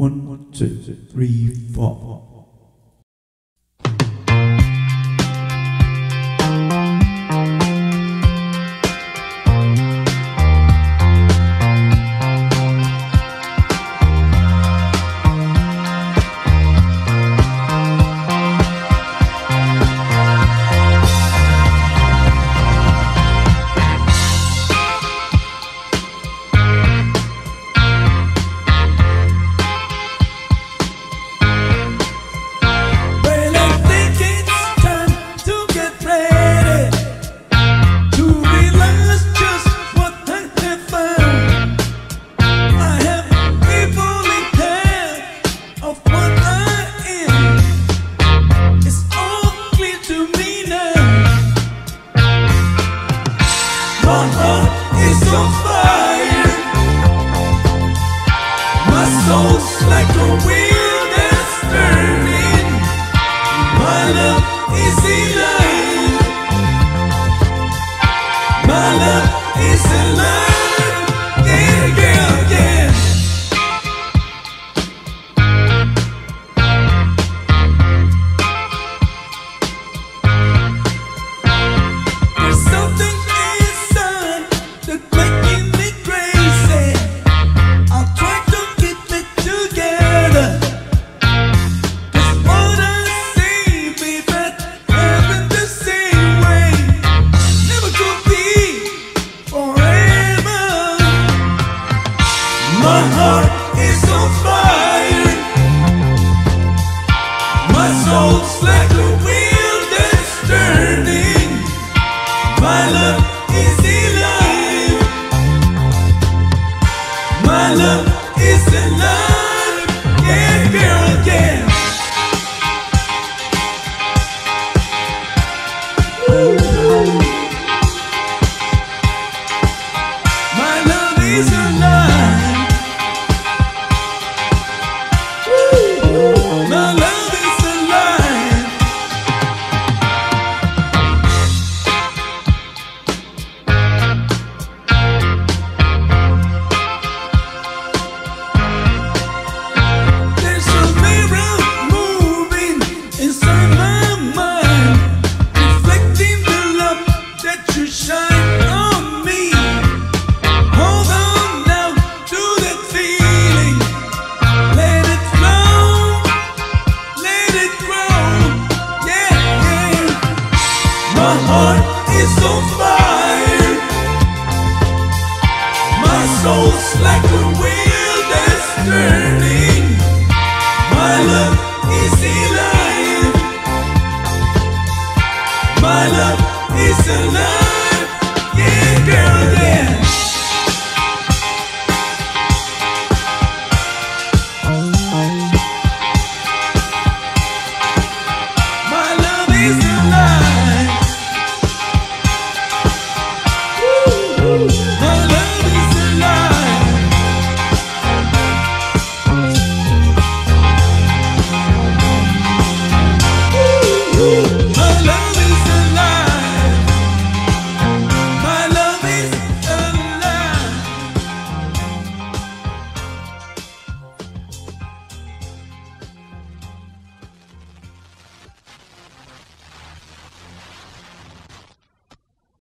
One, one, two, three, four. on fire. My soul's like a wheel. My heart is on fire. My soul's like a wheel that's turning. My love is alive. My love is alive. like